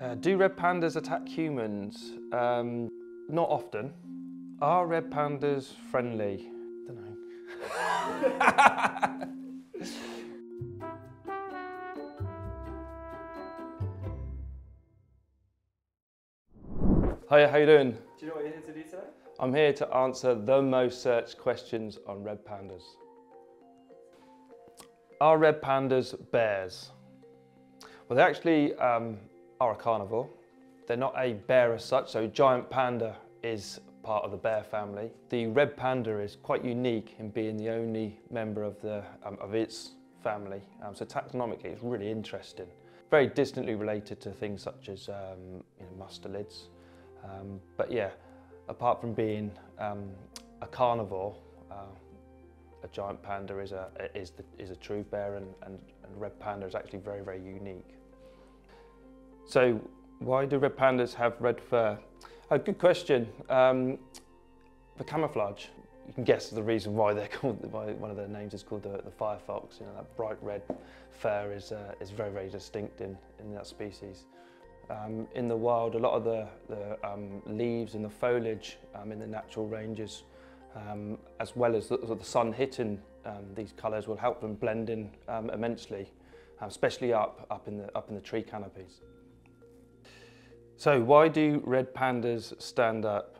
Uh, do red pandas attack humans? Um, not often. Are red pandas friendly? Don't know. Hiya, how you doing? Do you know what you're here to do today? I'm here to answer the most searched questions on red pandas. Are red pandas bears? Well, they actually um, are a carnivore. They're not a bear as such, so giant panda is part of the bear family. The red panda is quite unique in being the only member of, the, um, of its family. Um, so taxonomically, it's really interesting. Very distantly related to things such as um, you know, mustelids. Um, but yeah, apart from being um, a carnivore, uh, a giant panda is a, is, the, is a true bear and, and, and red panda is actually very, very unique. So why do red pandas have red fur? A good question. Um, for camouflage, you can guess the reason why they're called, why one of their names is called the, the firefox. You know, that bright red fur is, uh, is very, very distinct in, in that species. Um, in the wild, a lot of the, the um, leaves and the foliage um, in the natural ranges, um, as well as the, the sun hitting um, these colours will help them blend in immensely, especially up, up, in the, up in the tree canopies. So why do red pandas stand up?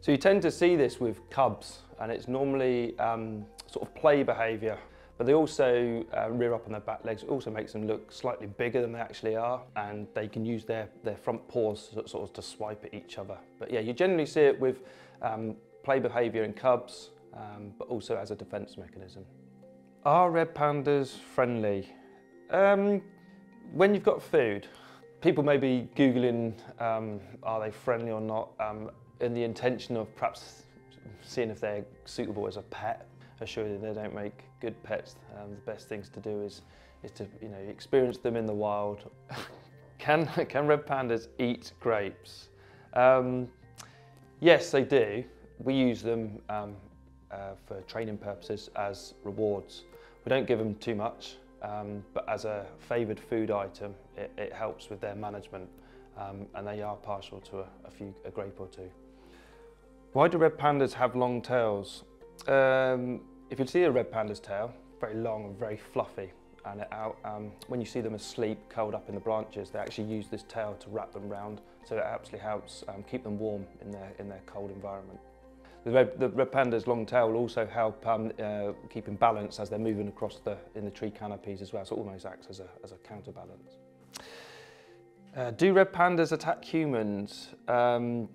So you tend to see this with cubs and it's normally um, sort of play behaviour but they also uh, rear up on their back legs. It also makes them look slightly bigger than they actually are and they can use their, their front paws sort of to swipe at each other. But yeah, you generally see it with um, play behaviour in cubs um, but also as a defence mechanism. Are red pandas friendly? Um, when you've got food, people may be Googling um, are they friendly or not um, in the intention of perhaps seeing if they're suitable as a pet. Assuredly they don't make good pets. Um, the best things to do is, is to you know, experience them in the wild. can, can red pandas eat grapes? Um, yes, they do. We use them um, uh, for training purposes as rewards. We don't give them too much. Um, but as a favoured food item, it, it, helps with their management um, and they are partial to a, a, few, a grape or two. Why do red pandas have long tails? Um, if you see a red panda's tail, very long and very fluffy, and out, um, when you see them asleep, curled up in the branches, they actually use this tail to wrap them round, so it absolutely helps um, keep them warm in their, in their cold environment. The red, the red panda's long tail will also help um, uh, keep in balance as they're moving across the, in the tree canopies as well, so it almost acts as a, as a counterbalance. Uh, do red pandas attack humans? Um,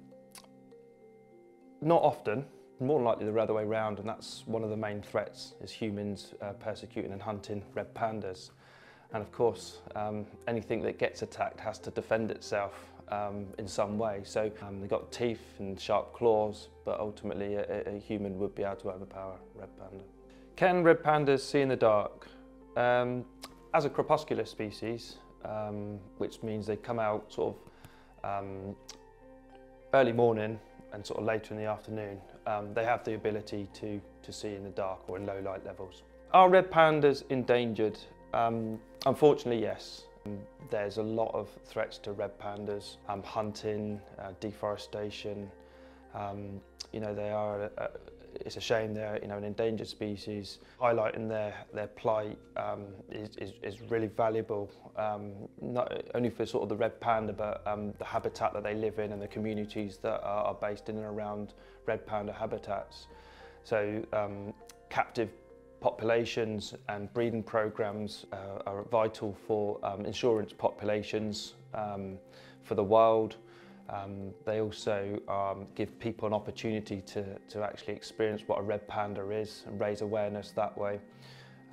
not often, more likely the other way around, and that's one of the main threats is humans uh, persecuting and hunting red pandas. And of course, um, anything that gets attacked has to defend itself um, in some way. So um, they've got teeth and sharp claws, but ultimately a, a, human would be able to overpower red panda. Can red pandas see in the dark? Um, as a crepuscular species, um, which means they come out sort of um, early morning and sort of later in the afternoon, um, they have the ability to, to see in the dark or in low light levels. Are red pandas endangered? Unfortunately, yes. There's a lot of threats to red pandas, um, hunting, uh, deforestation. Um, you know, they are a, it's a shame they're you know, an endangered species. Highlighting their, their plight um, is, is, is really valuable, um, not only for sort of the red panda, but um, the habitat that they live in and the communities that are, are based in and around red panda habitats. So um, captive populations and breeding programs uh, are vital for um, insurance populations um, for the wild. Um, they also um, give people an opportunity to, to actually experience what a red panda is and raise awareness that way.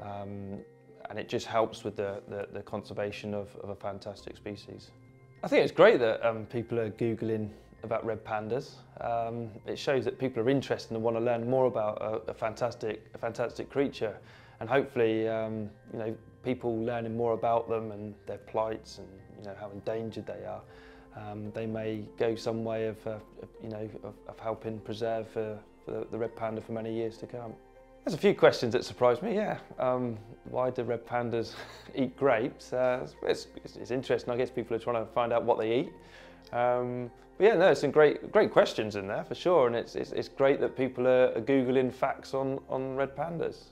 Um, and it just helps with the, the, the conservation of, of, a fantastic species. I think it's great that um, people are Googling about red pandas. Um, it shows that people are interested and want to learn more about a, a fantastic, a fantastic creature. And hopefully, um, you know, people learning more about them and their plights and you know, how endangered they are um, they may go some way of, uh, you know, of, of helping preserve uh, the, the red panda for many years to come. There's a few questions that surprised me, yeah. Um, why do red pandas eat grapes? Uh, it's, it's, it's, interesting, I guess people are trying to find out what they eat. Um, but yeah, no, some great, great questions in there for sure, and it's, it's, it's great that people are, are Googling facts on, on red pandas.